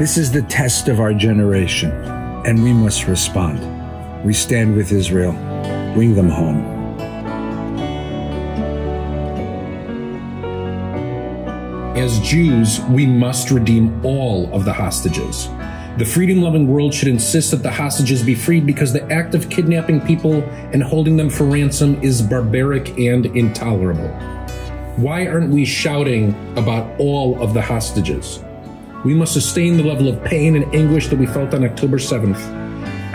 This is the test of our generation, and we must respond. We stand with Israel. Bring them home. As Jews, we must redeem all of the hostages. The freedom loving world should insist that the hostages be freed because the act of kidnapping people and holding them for ransom is barbaric and intolerable. Why aren't we shouting about all of the hostages? We must sustain the level of pain and anguish that we felt on October 7th.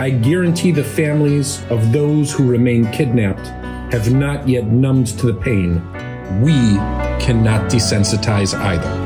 I guarantee the families of those who remain kidnapped have not yet numbed to the pain. We cannot desensitize either.